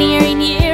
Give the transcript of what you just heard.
sunnier in years.